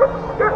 Let's go!